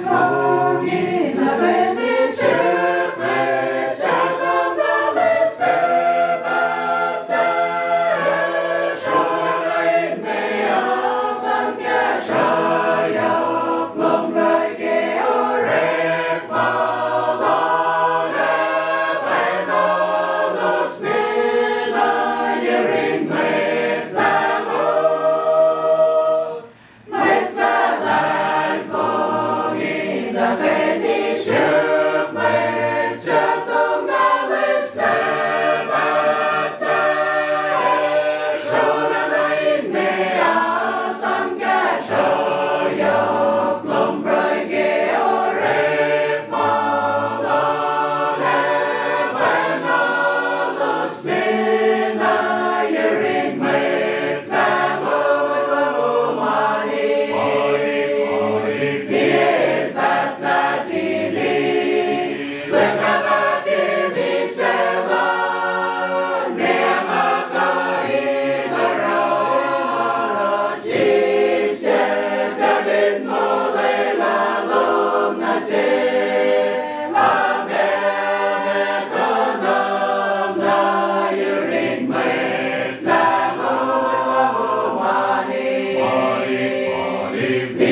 Come in the wind. Amen.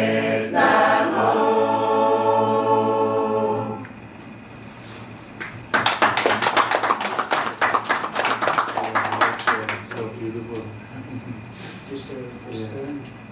beautiful. Mr. understand. Yeah.